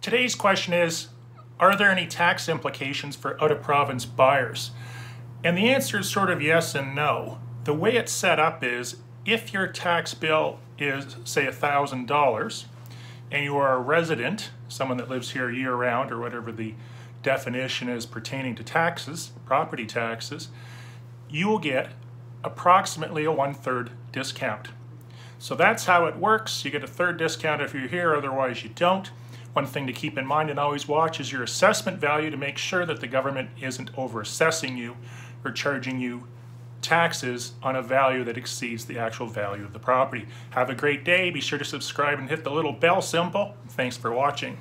Today's question is, are there any tax implications for out-of-province buyers? And the answer is sort of yes and no. The way it's set up is, if your tax bill is, say, $1,000, and you are a resident, someone that lives here year-round, or whatever the definition is pertaining to taxes, property taxes, you will get approximately a one-third discount. So that's how it works. You get a third discount if you're here, otherwise you don't. One thing to keep in mind and always watch is your assessment value to make sure that the government isn't over-assessing you or charging you taxes on a value that exceeds the actual value of the property. Have a great day. Be sure to subscribe and hit the little bell symbol. Thanks for watching.